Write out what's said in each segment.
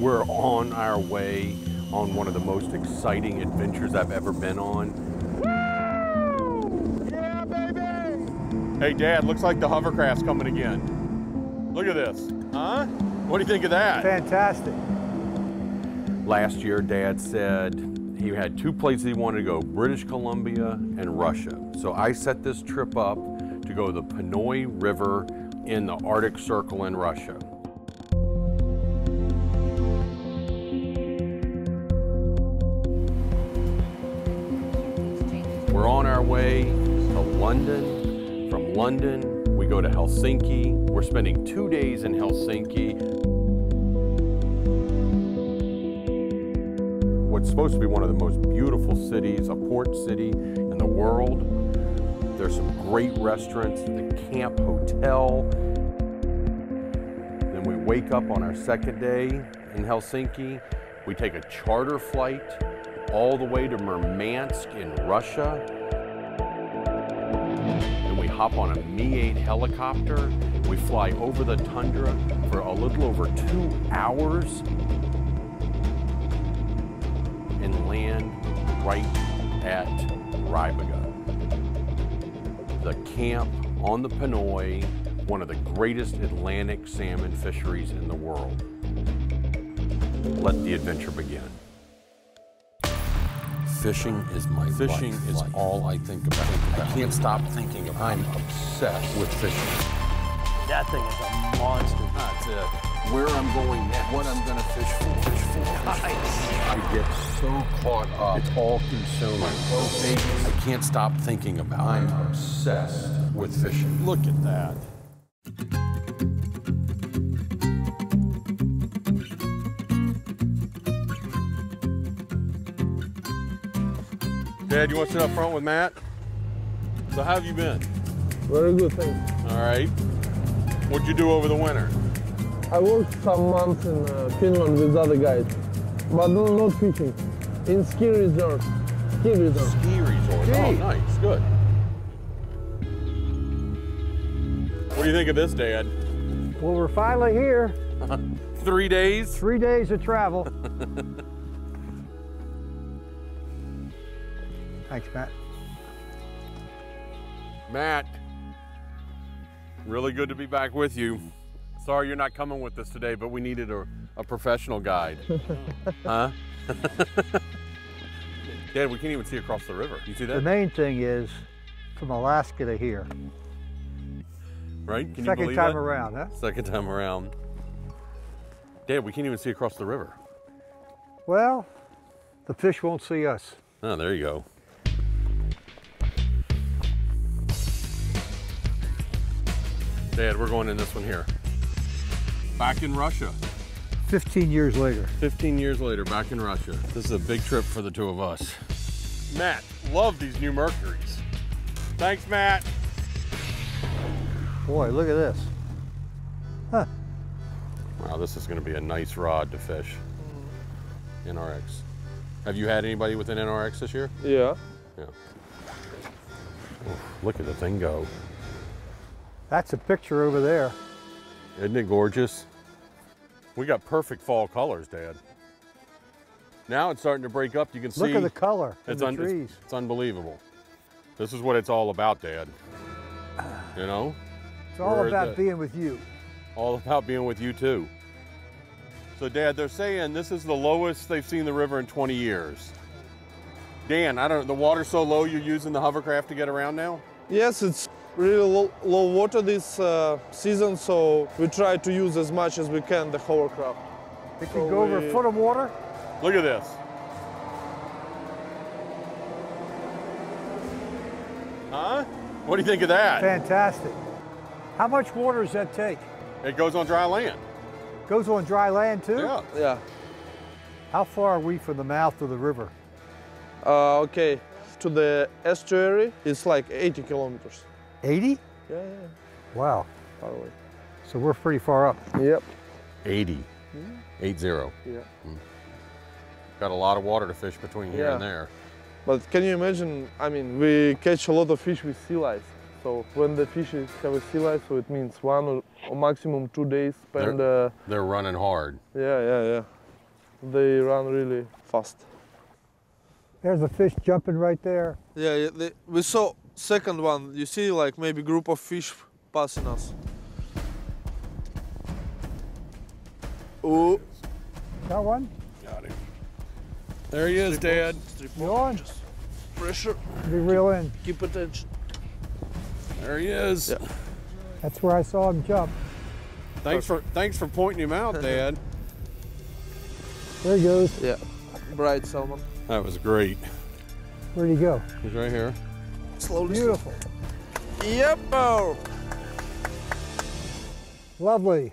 We're on our way on one of the most exciting adventures I've ever been on. Yeah, baby! Hey, Dad, looks like the hovercraft's coming again. Look at this. Huh? What do you think of that? Fantastic. Last year, Dad said he had two places he wanted to go British Columbia and Russia. So I set this trip up to go to the Ponoi River in the Arctic Circle in Russia. We're on our way to London. From London, we go to Helsinki. We're spending two days in Helsinki. What's supposed to be one of the most beautiful cities, a port city in the world. There's some great restaurants, the Kämp Hotel. Then we wake up on our second day in Helsinki. We take a charter flight all the way to Murmansk in Russia. Then we hop on a Mi-8 helicopter. We fly over the tundra for a little over two hours and land right at Ryabaga. The camp on the Ponoi, one of the greatest Atlantic salmon fisheries in the world. Let the adventure begin. Fishing is my fishing life. is Life. all I think about. I can't stop thinking about. It. I'm obsessed with fishing. That thing is a monster. Uh, That's it. Where I'm going next, what I'm gonna fish for, fish for. I get so caught up. It's all consuming. I can't stop thinking about I'm it. I'm obsessed with fishing. Look at that. Dad, you want to sit up front with Matt? So how have you been? Very good, thanks. All right. What'd you do over the winter? I worked some months in uh, Finland with other guys, but no, not fishing. In ski resort. Ski resort. Ski resort. Oh, nice. Good. What do you think of this, Dad? Well, we're finally here. Three days? Three days of travel. Thanks, Matt. Matt, really good to be back with you. Sorry you're not coming with us today, but we needed a, a professional guide. huh? Dad, we can't even see across the river. You see that? The main thing is from Alaska to here. Right? Can you Second time that? around, huh? Second time around. Dad, we can't even see across the river. Well, the fish won't see us. Oh, there you go. Dad, we're going in this one here. Back in Russia. 15 years later. 15 years later, back in Russia. This is a big trip for the two of us. Matt, love these new Mercuries. Thanks, Matt. Boy, look at this. Huh. Wow, this is going to be a nice rod to fish. NRX. Have you had anybody with an NRX this year? Yeah. Yeah. Oh, look at the thing go. That's a picture over there. Isn't it gorgeous? We got perfect fall colors, Dad. Now it's starting to break up. You can see Look at the color in it's, the un- it's- trees. it's unbelievable. This is what it's all about, Dad. You know? It's all We're about the- being with you. all about being with you too. So, Dad, they're saying this is the lowest they've seen the river in 20 years. Dan, I don't. The water's so low, you're using the hovercraft to get around now. Yes, it's really low, low water this uh, season, so we try to use as much as we can the hovercraft. It can So go over we- a foot of water. Look at this. Huh? What do you think of that? Fantastic. How much water does that take? It goes on dry land. Goes on dry land too? Yeah. Yeah. How far are we from the mouth of the river? Uh, okay. To the estuary, it's like 80 kilometers. 80? Yeah, yeah, Wow. far away. So we're pretty far up. Yep. 80. Eight zero. Yeah. Got a lot of water to fish between here and there. But can you imagine? I mean, we catch a lot of fish with sea lice. So when the fish is have a sea lice, so it means one or, or maximum two days spend. Uh, They're running hard. yeah, yeah, yeah. They run really fast. There's a fish jumping right there. Yeah, yeah they, we saw second one. You see, like maybe group of fish passing us. Oh, Got one? Got him. There he is, Dad. strip You on. on? Just pressure. Be reel in. Keep attention. There he is. Yeah. That's where I saw him jump. Thanks for thanks for pointing him out, Dad. There he goes. Yeah, bright salmon. That was great. Where'd he go? He's right here. Slowly. Beautiful. Yep. Oh. Lovely.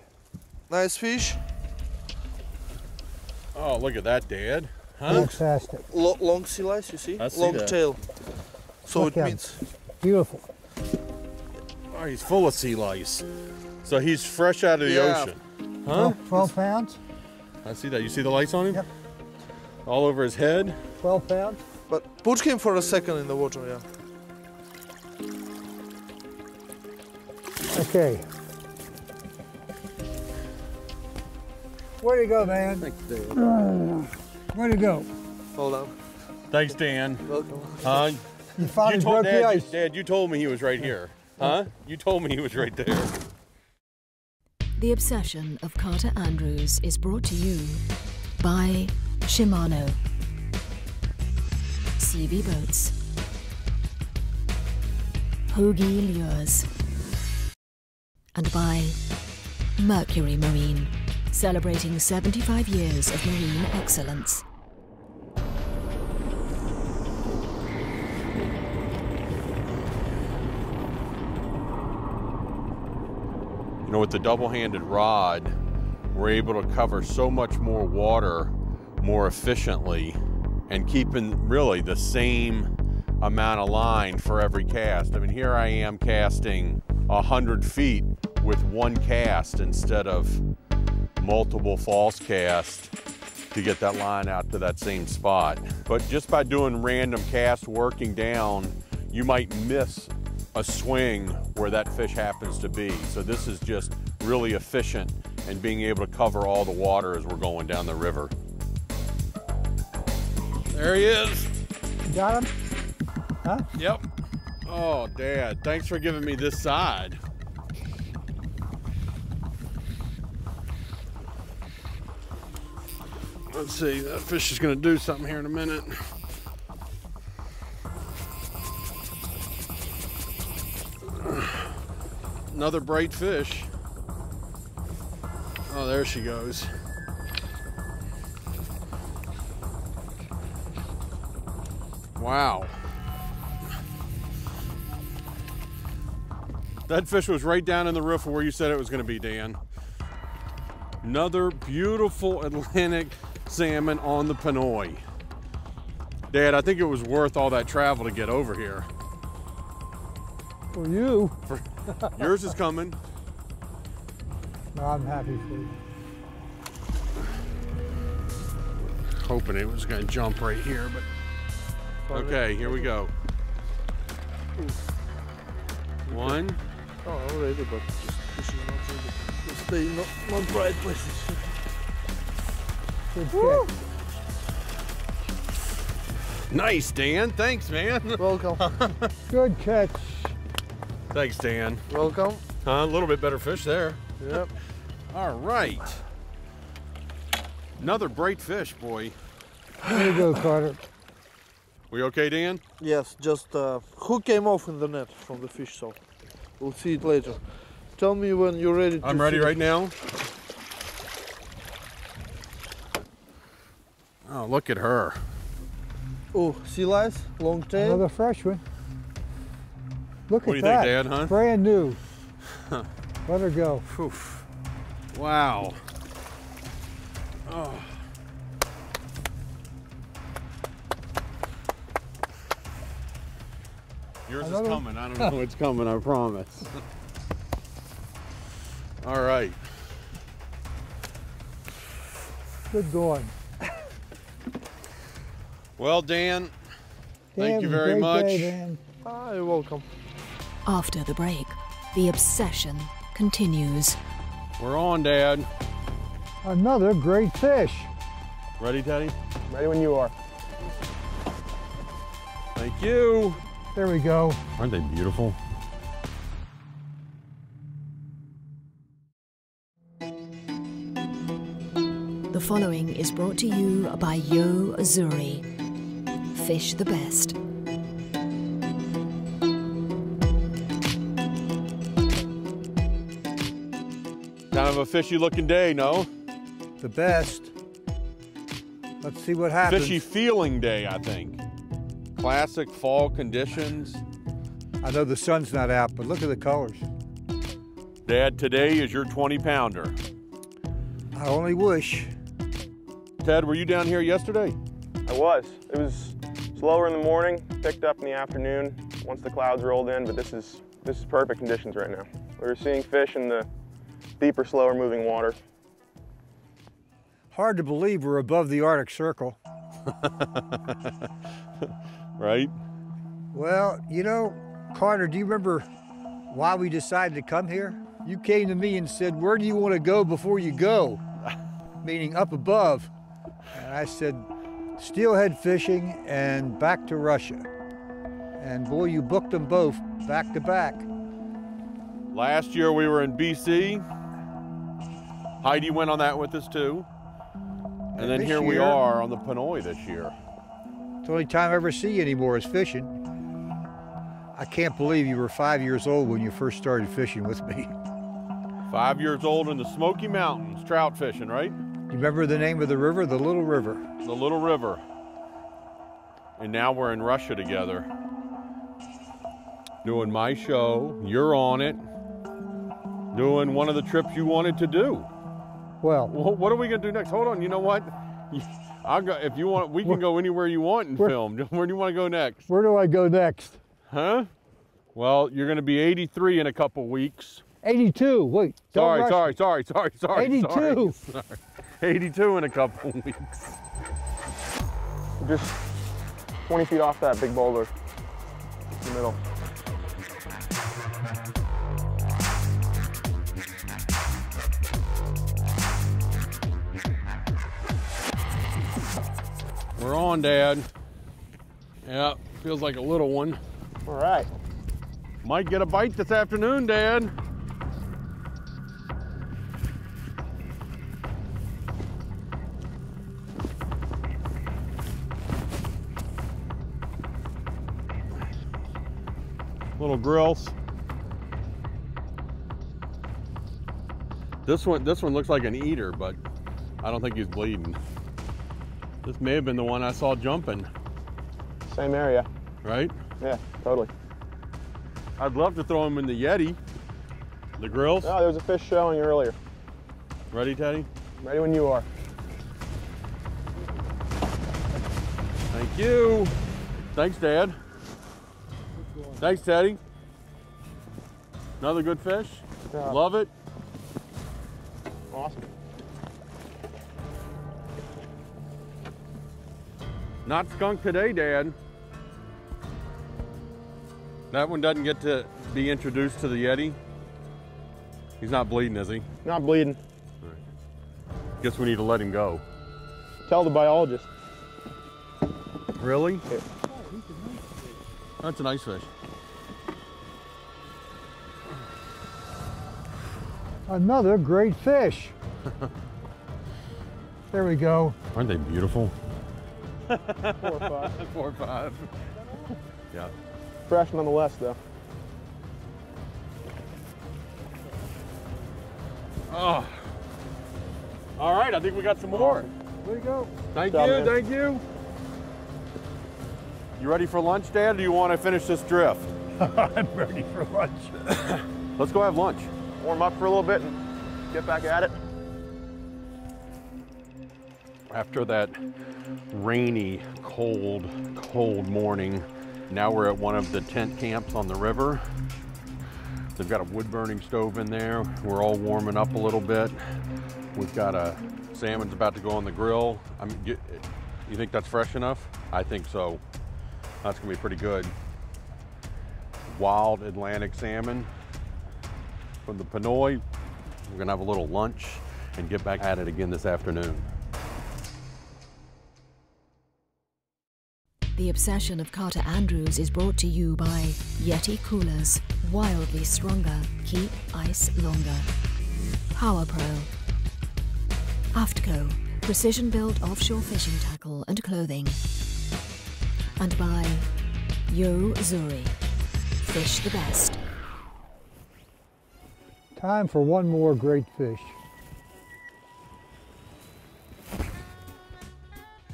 Nice fish. Oh, look at that, Dad. Huh? Fantastic. Lo- long sea lice, you see? I see long that. tail. So Look it him. means Beautiful. Oh, he's full of sea lice. So he's fresh out of the Yeah. ocean. Huh? 12, 12 pounds? I see that. You see the lights on him? Yep. All over his head. 12 pounds? But put him for a second in the water, yeah. Okay. Where'd he go, man? Thanks, Where'd he go? Hold on. Thanks, Dan. Welcome. Huh? You finally you told broke Dad, the you- ice. Dad, you told me he was right here. Huh? You told me he was right there. The Obsession of Carter Andrews is brought to you by Shimano, SeaVee Boats, Hogy Lures, and by Mercury Marine, celebrating 75 years of marine excellence. You know, with the double-handed rod, we're able to cover so much more water more efficiently and keeping really the same amount of line for every cast. I mean, here I am casting 100 feet with one cast instead of multiple false casts to get that line out to that same spot. But just by doing random casts working down, you might miss a swing where that fish happens to be. So this is just really efficient and being able to cover all the water as we're going down the river. There he is. You got him? Huh? Yep. Oh, Dad, thanks for giving me this side. Let's see, that fish is going to do something here in a minute. Another bright fish. Oh, there she goes. Wow. That fish was right down in the roof of where you said it was going to be, Dan. Another beautiful Atlantic salmon on the Ponoi. Dad, I think it was worth all that travel to get over here. For you. Yours is coming. No, I'm happy for you. Hoping it was going to jump right here, but okay, here we go. One. Oh, already, but just is not. Just stay in not, not bright places. Good catch. Nice, Dan. Thanks, man. Welcome. Good catch. Thanks, Dan. Welcome. Huh? A little bit better fish there. Yep. All right. Another bright fish, boy. There you go, Carter. We okay, Dan? Yes, just uh, hook came off in the net from the fish, so we'll see it later. Tell me when you're ready. To I'm ready see- right now. Oh, look at her. Oh, sea lice, long tail. Another fresh one. Look What at do you think, that. Dad, huh? Brand new. Let her go. Oof. Wow. Oh. Yours Another is one? coming. I don't know it's coming, I promise. All right. Good going. Well, Dan, Thank Dan, you very great much. Day, man. Ah, you're welcome. After the break, the obsession continues. we're on, Dad. Another great fish. Ready, Teddy? Ready when you are. Thank you. There we go. Aren't they beautiful? The following is brought to you by Yo Zuri. Fish the best. Kind of a fishy looking day, no? The best. Let's see what happens. Fishy feeling day, I think. Classic fall conditions. I know the sun's not out, but look at the colors. Dad, today is your 20 pounder. I only wish. Ted, were you down here yesterday? I was. It was slower in the morning, picked up in the afternoon once the clouds rolled in, but this is this is perfect conditions right now. We're seeing fish in the deeper, slower moving water. Hard to believe we're above the Arctic Circle. Right? Well, you know, Carter, do you remember why we decided to come here? You came to me and said, Where do you want to go before you go? Meaning up above. And I said, Steelhead fishing and back to Russia. And boy, you booked them both back to back. Last year we were in BC. Heidi went on that with us too. And, And then here we are on the Ponoi this year. It's the only time I ever see you anymore is fishing. I can't believe you were five years old when you first started fishing with me. Five years old in the Smoky Mountains, trout fishing, right? You remember the name of the river? The Little River. The Little River. And now we're in Russia together. Doing my show. You're on it. Doing one of the trips you wanted to do. Well, Well, what are we gonna do next? Hold on. You know what? I'll go if you want. We can go anywhere you want and Where- film. Where do you want to go next? where do I go next? Huh? Well, you're gonna be 83 in a couple weeks. 82. Wait. Sorry, rush sorry, sorry, sorry, sorry. 82. Sorry. 82 in a couple weeks. Just 20 feet off that big boulder in the middle. We're on, Dad. Yeah, feels like a little one. All right. Might get a bite this afternoon, Dad. Little grills. This one, this one looks like an eater, but I don't think he's bleeding. This may have been the one I saw jumping, Same area. right? Yeah, totally. I'd love to throw him in the Yeti. The grills. Oh, there was a fish showing earlier. Ready, Teddy? Ready when you are. Thank you. Thanks, Dad. Thanks, Teddy. Another good fish. Yeah. Love it. Awesome. Not skunk today, Dad. That one doesn't get to be introduced to the Yeti. He's not bleeding, is he? Not bleeding. Guess we need to let him go. Tell the biologist. Really? Yeah. That's a nice fish. Another great fish. there we go. Aren't they beautiful? Four or five. Four or five. Yeah. Fresh nonetheless, though. Oh. All right, I think we got some more. There you go. Thank Good you, man. thank you. You ready for lunch, Dad, do you want to finish this drift? I'm ready for lunch. Let's go have lunch. Warm up for a little bit and get back at it. After that rainy, cold, cold morning, now we're at one of the tent camps on the river. They've got a wood burning stove in there. We're all warming up a little bit. We've got a salmon's about to go on the grill. I mean, you, you think that's fresh enough? I think so. That's gonna be pretty good. Wild Atlantic salmon from the Ponoi. We're gonna have a little lunch and get back at it again this afternoon. The Obsession of Carter Andrews is brought to you by Yeti Coolers. Wildly stronger. Keep ice longer. Power Pro. Aftco. Precision built offshore fishing tackle and clothing. And by Yo Zuri. Fish the best. Time for one more great fish.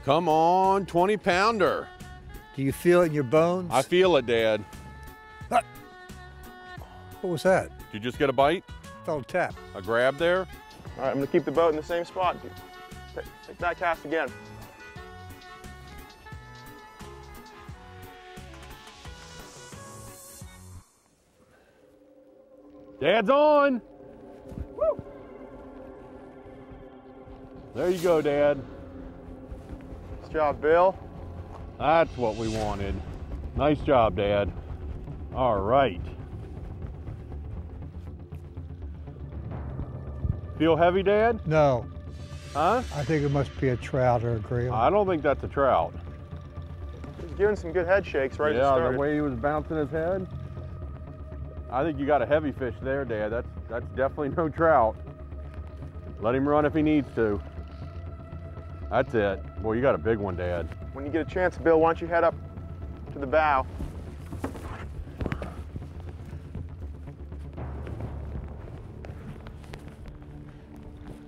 Come on, 20 pounder. Do you feel it in your bones? I feel it, Dad. Ah. what was that? Did you just get a bite? Felt a tap. A grab there? All right, I'm gonna keep the boat in the same spot. Take, take that cast again. Dad's on. Woo. There you go, Dad. Nice job, Bill. That's what we wanted. Nice job, Dad. All right. Feel heavy, Dad? No, Huh? I think it must be a trout or a grail. I don't think that's a trout. He's giving some good head shakes right at the yeah, the way he was bouncing his head. I think you got a heavy fish there, Dad. That's that's definitely no trout. Let him run if he needs to. That's it. Boy, you got a big one, Dad. When you get a chance, Bill, why don't you head up to the bow?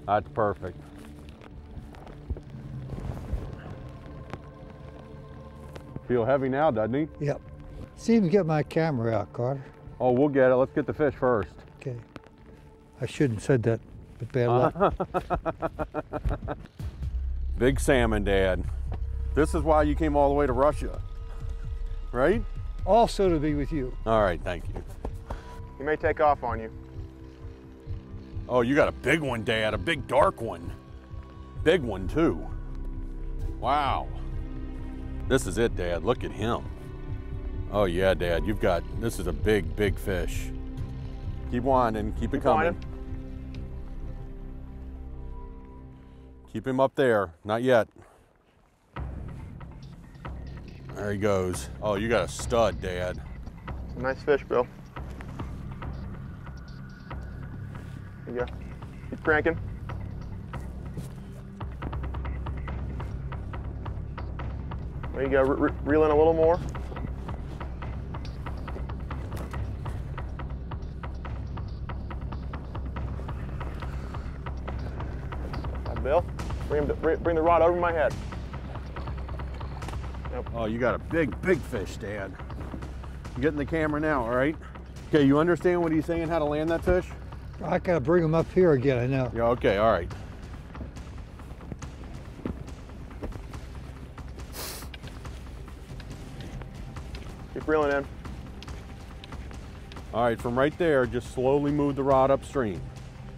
That's perfect. Feel heavy now, doesn't he? Yep. See if you can get my camera out, Carter. Oh, we'll get it. Let's get the fish first. Okay. I shouldn't have said that, but bad luck. Big salmon, Dad. This is why you came all the way to Russia, right? Also to be with you. All right, thank you. He may take off on you. Oh, you got a big one, Dad. A big dark one. Big one, too. Wow. This is it, Dad. Look at him. Oh, yeah, Dad. You've got, this is a big, big fish. Keep winding. Keep it coming. winding. Keep him up there. Not yet. There he goes. Oh, you got a stud, Dad. Nice fish, Bill. There you go. Keep cranking. There you go. Re- re- reel in a little more. Bring, him to, bring, bring the rod over my head. Oh, you got a big, big fish, Dad. I'm getting the camera now, all right? Okay, you understand what he's saying, how to land that fish? I gotta bring him up here again, I know. Yeah, okay, all right. Keep reeling in. All right, from right there, just slowly move the rod upstream.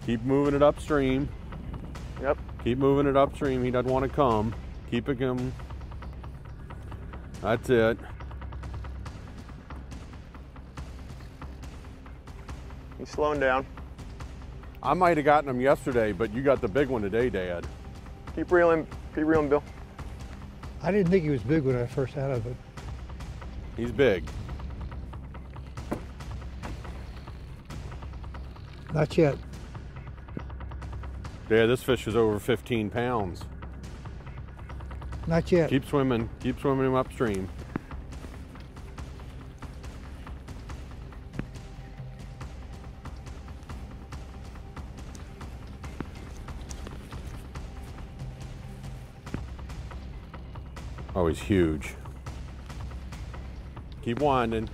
Keep moving it upstream. Yep. Keep moving it upstream. He doesn't want to come. Keep it coming. That's it. He's slowing down. I might have gotten him yesterday, but you got the big one today, Dad. Keep reeling. Keep reeling, Bill. I didn't think he was big when I first had it, but He's big. not yet. Dad, this fish is over 15 pounds. Not yet. Keep swimming. Keep swimming him upstream. Oh, he's huge. Keep winding.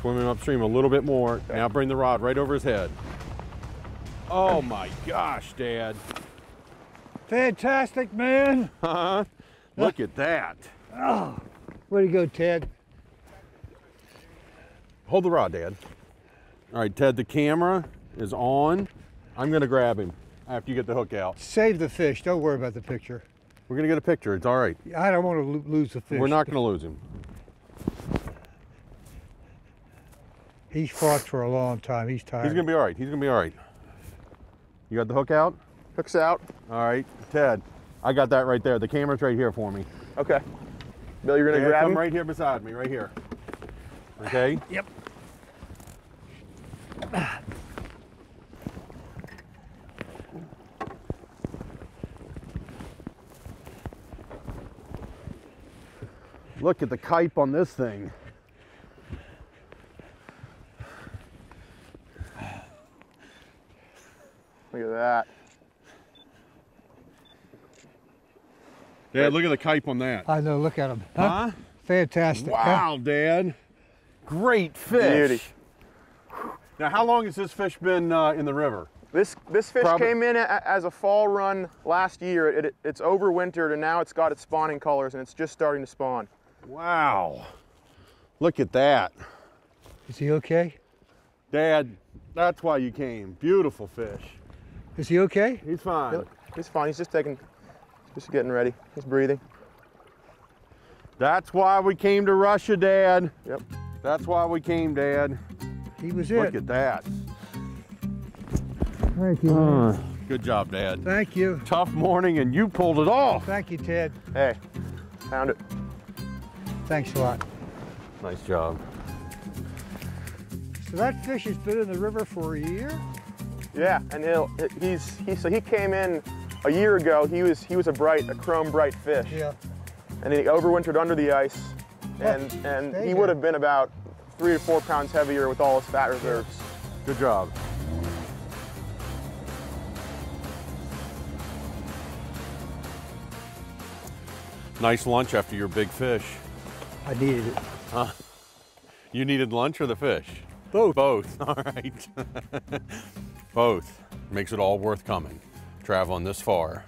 Swim him upstream a little bit more. Now bring the rod right over his head. Oh my gosh, Dad. Fantastic, man. Huh? Look at that. Oh, way to go, Ted. Hold the rod, Dad. All right, Ted, the camera is on. I'm gonna grab him after you get the hook out. Save the fish. Don't worry about the picture. We're gonna get a picture. It's all right. I don't want to lo- lose the fish. We're not gonna lose him. He's fought for a long time. He's tired. He's gonna be all right. He's gonna be all right. You got the hook out? Hooks out. All right, Ted. I got that right there. The camera's right here for me. Okay. Bill, you're gonna Yeah, grab come him? right here beside me, right here. Okay? Yep. Look at the kype on this thing. Dad, look at the kype on that. I know, look at him. Huh? Fantastic. huh? Wow, Dad. Great fish. Beauty. Now, how long has this fish been uh, in the river? This this fish Prob- came in a, as a fall run last year. It, it, it's overwintered and now it's got its spawning colors and it's just starting to spawn. Wow. Look at that. Is he okay? Dad, that's why you came. Beautiful fish. Is he okay? He's fine. He's fine. He's just taking, just getting ready. He's breathing. That's why we came to Russia, Dad. Yep. That's why we came, Dad. He was in. Look it. at that. Thank you. Good job, Dad. Thank you. Tough morning, and you pulled it off. Thank you, Ted. Hey, found it. Thanks a lot. Nice job. So that fish has been in the river for a year? Yeah, and he'll he's he so he came in a year ago. He was he was a bright a chrome bright fish, Yeah. and he overwintered under the ice, and and stay he would have been about three to four pounds heavier with all his fat reserves. Good job. Nice lunch after your big fish. I needed it. Huh? You needed lunch or the fish? Both. Both. All right. Both. Makes it all worth coming. Traveling this far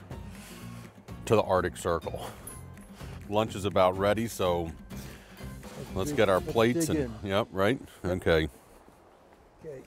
to the Arctic Circle. Lunch is about ready, so let's get our Let's plates and yep, right? Okay. Okay.